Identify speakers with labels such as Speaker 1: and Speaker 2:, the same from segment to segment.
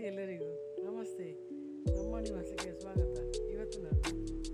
Speaker 1: ಎಲ್ಲರಿಗೂ ನಮಸ್ತೆ. ನಮ್ಮ ನಿವಾಸಕ್ಕೆ ಸ್ವಾಗತ. ಇವತ್ತು ನಾನು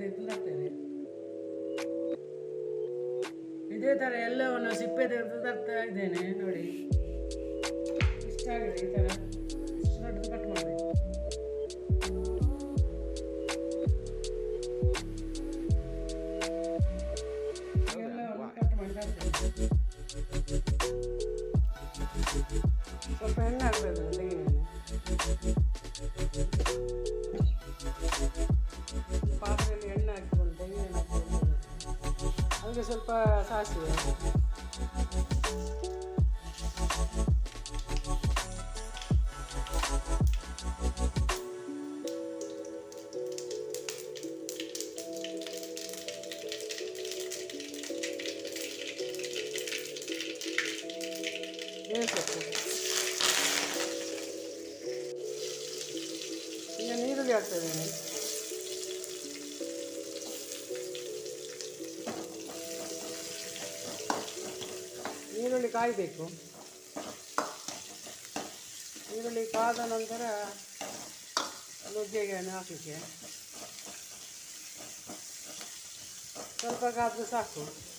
Speaker 1: ತೆಗೆದು ತರ್ತೇನೆ ಇದೇ ಥರ ಎಲ್ಲವನ್ನು ಸಿಪ್ಪೆ ತೆಗೆದು ತರ್ತಾ ಇದ್ದೇನೆ, ನೋಡಿ. ಇಷ್ಟಾಗಿದೆ ಈ ಥರ ಇಷ್ಟು ದೊಡ್ಡದು ಕಟ್ ಮಾಡಿ ಸ್ವಲ್ಪ ಎಣ್ಣೆ ತೆಂಗಿನ ಅದಕ್ಕೆ ಸ್ವಲ್ಪ ಸಾಸಿವೆ ಬೇಯಿಸ್ಬೇಕು ಈಗ ನೀರುಳ್ಳಿ ಹಾಕ್ತಾ ಕಾಯಬೇಕು. ಈರುಳ್ಳಿ ಕಾದ ನಂತರ ನುಗ್ಗೆಗೆ ಹಾಕಲಿಕ್ಕೆ. ಸ್ವಲ್ಪ ಕಾದ್ರೆ ಸಾಕು.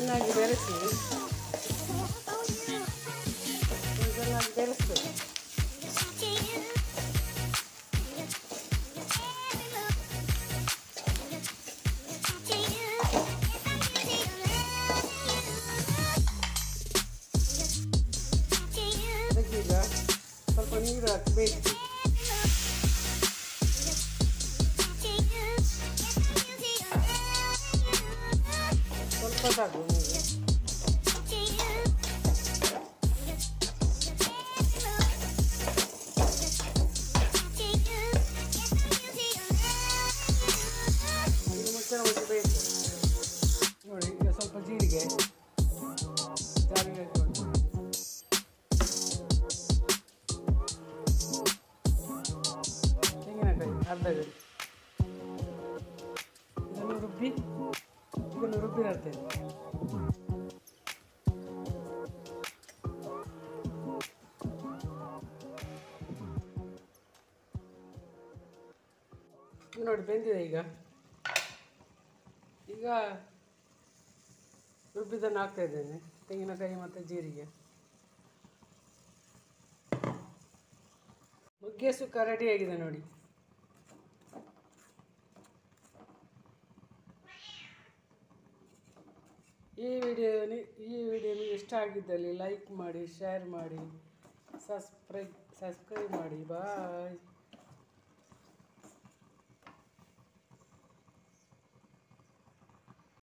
Speaker 1: ಚೆನ್ನಾಗಿ ಬೆರೆಸಿ ಇದನ್ನು ಚೆನ್ನಾಗಿ ಬೆರೆಸ್ಬೇಕು ಅದಕ್ಕೆ ಈಗ ಸ್ವಲ್ಪ ನೀರು ಹಾಕಿ ಬೇಯಿಸಿ ಸ್ವಲ್ಪ ಸಾಕು ನೀರು ಇದು ಮುಚ್ಚಳ ಮುಚ್ಚಿ ಬೇಯಿಸಿ ನೋಡಿ ಈಗ ಸ್ವಲ್ಪ ಜೀರಿಗೆ ಜಾರಿಗೆ ಹಾಕೊಂಡು ತೆಂಗಿನಕಾಯಿ ಅರ್ಧ ಗಡಿ ಇದನ್ನು ರುಬ್ಬಿ ಇದು ನೋಡಿ ಬೆಂದಿದೆ ಈಗ. ಈಗ ರುಬ್ಬಿದ್ದನ್ನು ಹಾಕ್ತಾ ಇದ್ದೇನೆ. ತೆಂಗಿನಕಾಯಿ ಮತ್ತು ಜೀರಿಗೆ. ನುಗ್ಗೆ ಸುಕ್ಕ ರೆಡಿಯಾಗಿದೆ ನೋಡಿ. ಈ ವಿಡಿಯೋ ಈ ವಿಡಿಯೋ ಇಷ್ಟ ಆಗಿದ್ದಲ್ಲಿ ಲೈಕ್ ಮಾಡಿ ಶೇರ್ ಮಾಡಿ ಸಬ್ಸ್ಕ್ರೈಬ್ ಸಬ್ಸ್ಕ್ರೈಬ್ ಮಾಡಿ ಬಾಯ್